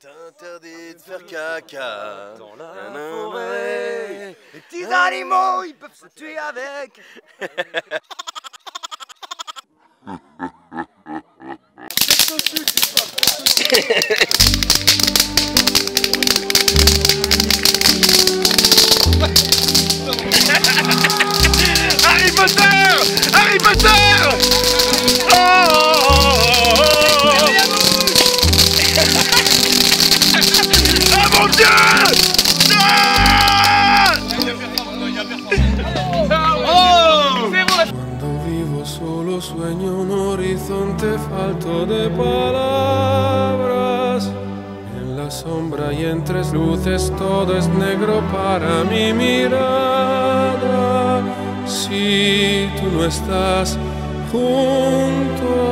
T'interdis de faire caca. Dans la forêt, les petits animaux, ils peuvent se tuer avec. solo sueño un horizonte falto de palabras. En la sombra y entre luces todo es negro para mi mirada. Si tú no estás junto.